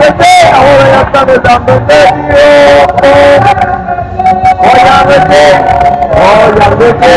বেঁচে আমার আপনাদের দাম বেঁচে ভয় বেঁচে ভয় বেঁচে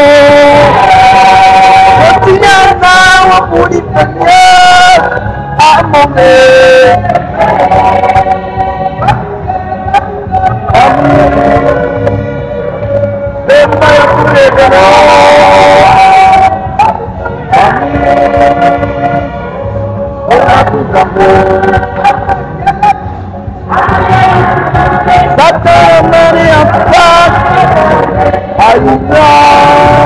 Santa Maria, fuck!